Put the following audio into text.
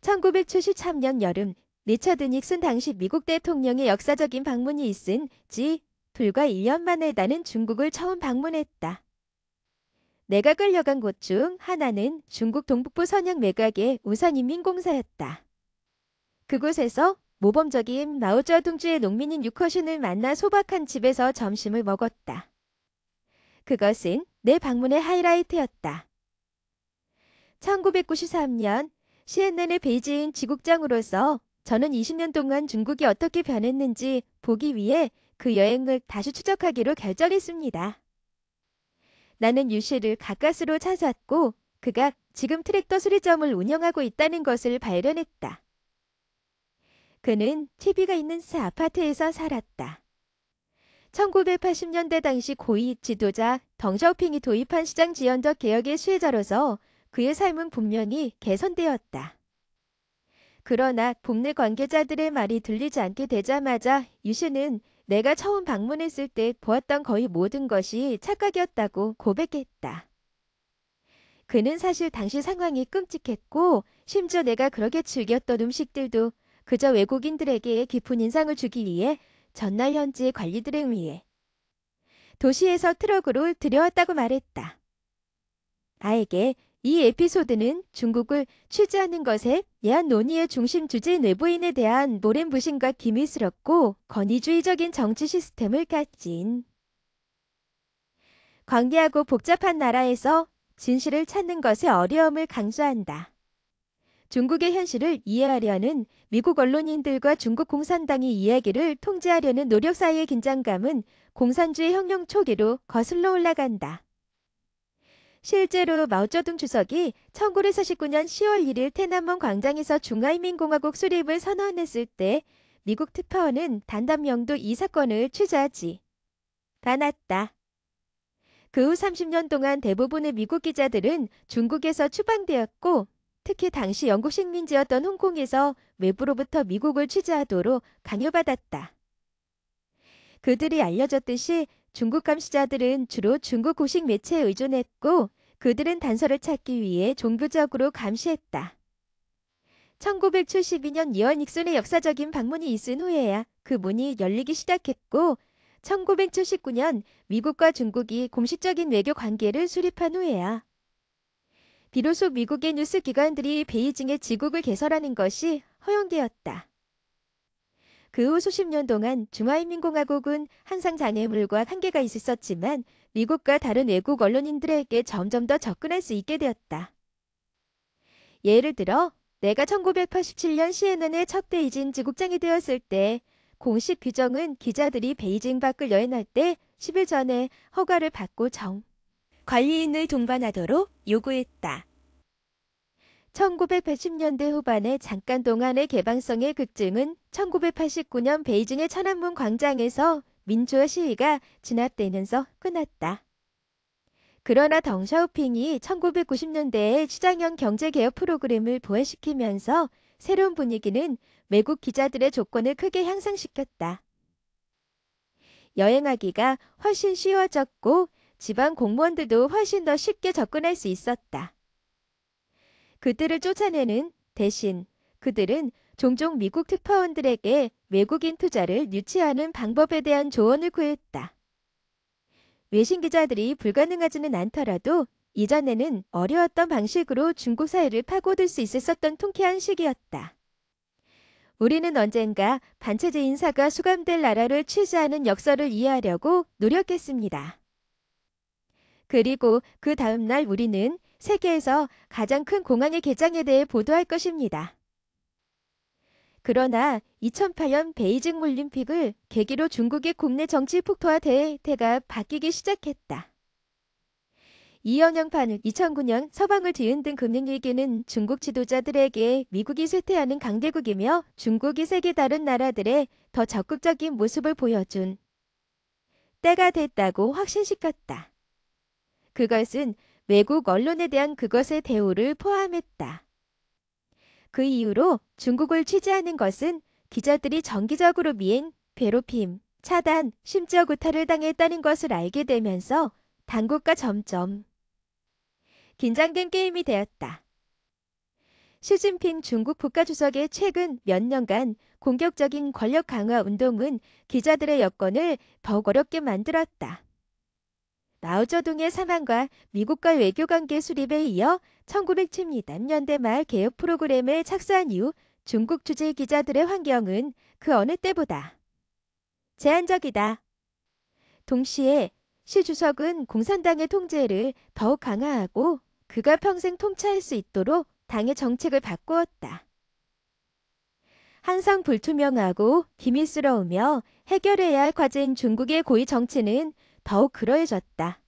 1973년 여름 리처드 닉슨 당시 미국 대통령의 역사적인 방문이 있은 지 불과 1년 만에 나는 중국을 처음 방문했다. 내가 끌려간 곳 중 하나는 중국 동북부 선양 매각의 우선인민공사였다. 그곳에서 모범적인 마오쩌둥주의 농민인 유커신을 만나 소박한 집에서 점심을 먹었다. 그것은 내 방문의 하이라이트였다. 1993년 CNN의 베이징 지국장으로서 저는 20년 동안 중국이 어떻게 변했는지 보기 위해 그 여행을 다시 추적하기로 결정했습니다. 나는 유 씨를 가까스로 찾았고 그가 지금 트랙터 수리점을 운영하고 있다는 것을 발견했다. 그는 TV가 있는 새 아파트에서 살았다. 1980년대 당시 고위 지도자 덩샤오핑이 도입한 시장 지연적 개혁의 수혜자로서 그의 삶은 분명히 개선되었다. 그러나 국내 관계자들의 말이 들리지 않게 되자마자 유 씨는 내가 처음 방문했을 때 보았던 거의 모든 것이 착각이었다고 고백했다. 그는 사실 당시 상황이 끔찍했고 심지어 내가 그렇게 즐겼던 음식들도 그저 외국인들에게 깊은 인상을 주기 위해 전날 현지의 관리들에 의해 도시에서 트럭으로 들여왔다고 말했다. 나에게 이 에피소드는 중국을 취재하는 것에 예한 논의의 중심 주제인 외부인에 대한 노랜 부심과 기미스럽고 권위주의적인 정치 시스템을 가진 광대하고 복잡한 나라에서 진실을 찾는 것의 어려움을 강조한다. 중국의 현실을 이해하려는 미국 언론인들과 중국 공산당의 이야기를 통제하려는 노력 사이의 긴장감은 공산주의 혁명 초기로 거슬러 올라간다. 실제로 마오쩌둥 주석이 1949년 10월 1일天安문 광장에서 중화인민공화국 수립을 선언했을 때 미국 특파원은 단답명도 이 사건을 취재하지 않았다. 그 후 30년 동안 대부분의 미국 기자들은 중국에서 추방되었고 특히 당시 영국 식민지였던 홍콩에서 외부로부터 미국을 취재하도록 강요받았다. 그들이 알려졌듯이 중국 감시자들은 주로 중국 고식 매체에 의존했고 그들은 단서를 찾기 위해 종교적으로 감시했다. 1972년 이언 닉슨의 역사적인 방문이 있은 후에야 그 문이 열리기 시작했고 1979년 미국과 중국이 공식적인 외교 관계를 수립한 후에야 비로소 미국의 뉴스 기관들이 베이징의 지국을 개설하는 것이 허용되었다. 그 후 수십 년 동안 중화인민공화국은 항상 장애물과 한계가 있었지만 미국과 다른 외국 언론인들에게 점점 더 접근할 수 있게 되었다. 예를 들어 내가 1987년 CNN의 첫 베이징 지국장이 되었을 때 공식 규정은 기자들이 베이징 밖을 여행할 때 10일 전에 허가를 받고 정 관리인을 동반하도록 요구했다. 1980년대 후반에 잠깐 동안의 개방성의 급증은 1989년 베이징의 천안문 광장에서 민주화 시위가 진압되면서 끝났다. 그러나 덩샤오핑이 1990년대에 시장형 경제개혁 프로그램을 부활시키면서 새로운 분위기는 외국 기자들의 조건을 크게 향상시켰다. 여행하기가 훨씬 쉬워졌고 지방 공무원들도 훨씬 더 쉽게 접근할 수 있었다. 그들을 쫓아내는 대신 그들은 종종 미국 특파원들에게 외국인 투자를 유치하는 방법에 대한 조언을 구했다. 외신 기자들이 불가능하지는 않더라도 이전에는 어려웠던 방식으로 중국 사회를 파고들 수 있었던 통쾌한 시기였다. 우리는 언젠가 반체제 인사가 수감될 나라를 취재하는 역사를 이해하려고 노력했습니다. 그리고 그 다음날 우리는 세계에서 가장 큰 공항의 개장에 대해 보도할 것입니다. 그러나 2008년 베이징 올림픽을 계기로 중국의 국내 정치 폭토화 대태가 바뀌기 시작했다. 이연영판은 2009년 서방을 뒤흔 든 금융위기는 중국 지도자들에게 미국이 쇠퇴하는 강대국이며 중국이 세계 다른 나라들의 더 적극적인 모습을 보여준 때가 됐다고 확신시켰다. 그것은 외국 언론에 대한 그것의 대우를 포함했다. 그 이후로 중국을 취재하는 것은 기자들이 정기적으로 미행, 괴롭힘, 차단, 심지어 구타를 당했다는 것을 알게 되면서 당국과 점점 긴장된 게임이 되었다. 시진핑 중국 국가주석의 최근 몇 년간 공격적인 권력 강화 운동은 기자들의 여건을 더욱 어렵게 만들었다. 마오쩌둥의 사망과 미국과 외교관계 수립에 이어 1970년대 말 개혁 프로그램에 착수한 이후 중국 주재 기자들의 환경은 그 어느 때보다 제한적이다. 동시에 시 주석은 공산당의 통제를 더욱 강화하고 그가 평생 통치할 수 있도록 당의 정책을 바꾸었다. 항상 불투명하고 비밀스러우며 해결해야 할 과제인 중국의 고위 정치는 더욱 그러해졌다.